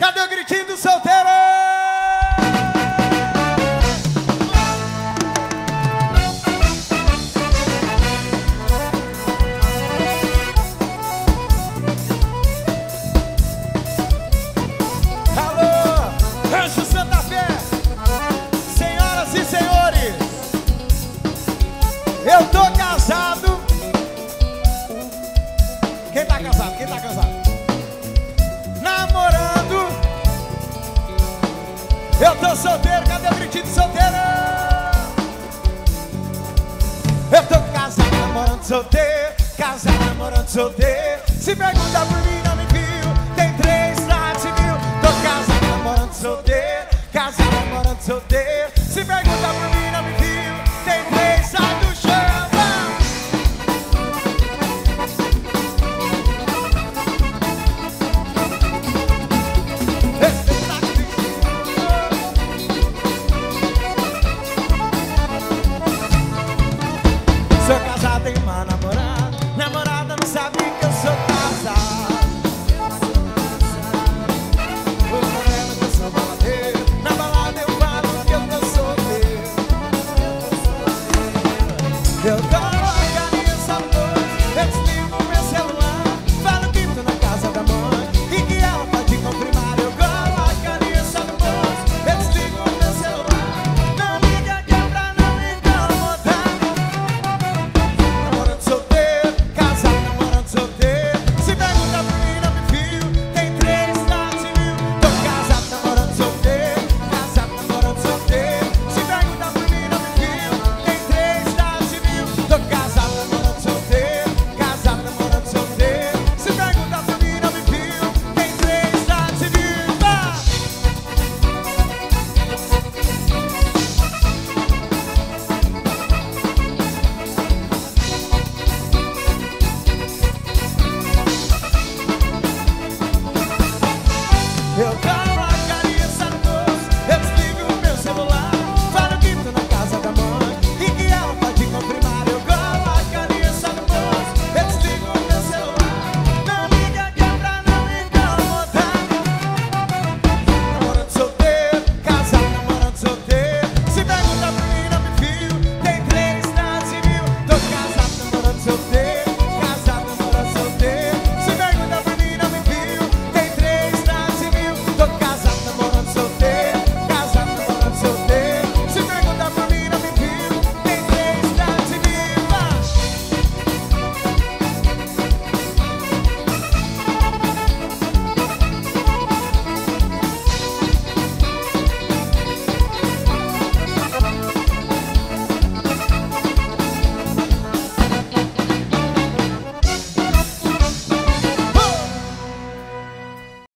Cadê o gritinho do solteiro? Alô, Rancho Santa Fé, senhoras e senhores, eu tô casado. Quem tá casado? Quem tá casado? solteiro? Cadê o gritinho de solteiro? Eu tô casado, namorando solteiro Casado, namorando solteiro Se pergunta por mim, não me viu Tem três na civil Tô casado, namorando solteiro Casado, namorando solteiro Se pergunta tem uma namorada